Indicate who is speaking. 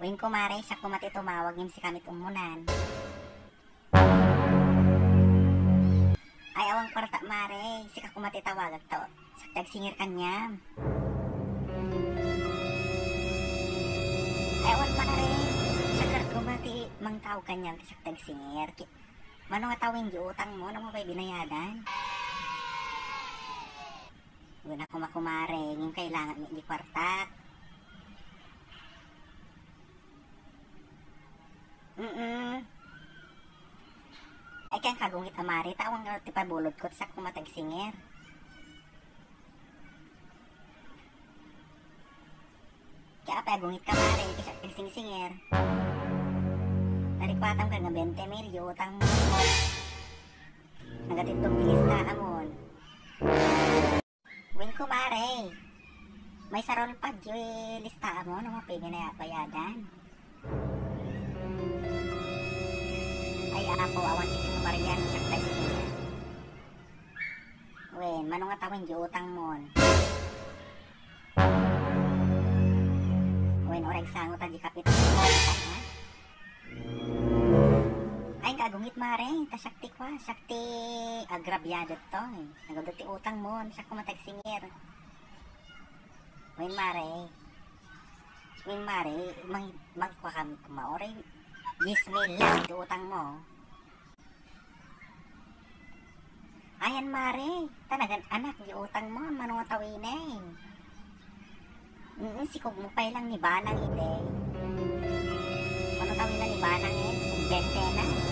Speaker 1: Uwing ko mare, siya kumati tumawag ngim si kamit umunan. Ay awang parta mare, si kumati tawagag to. Saktag singir kanya. Ay awan mare, sakar kumati mang tawag kanya saktag singir. Mano nga tawin di utang mo, nang mo ba'y binayadan? Wala ko makumare, ngim kailangan di kwarta. Mm Ay kang kagungit amari, tawang nga ti pabulod ko sa kumatag singer. Kaya pa gungit ka mare, ti sa sing singer. Tarikwatam ka nga 20 milyo, utang mo. Nagatitong bilista amon. Wing ko mare. May sarol pa joy lista mo no mapili na bayadan. Ay ako awan tikin mo marian sa tayo. Wen, mano nga tawin di utang mon. Wen, oreg sango ta di kapitan mo. Ay, kagungit mare, ta sakti kwa, sakti agrabyado to. Eh. Nagadot ti utang mo, sa kumatag singir. Wen mare, wen mare, mag, magkwa kami kumaore. 10 mil lang ti utang mo. Ayan mare, tanagan anak di utang mo, manong tawin eh. Mm, sikog mo pa lang ni Banang ide. Ano tawin na ni Banang eh, kung 20 na.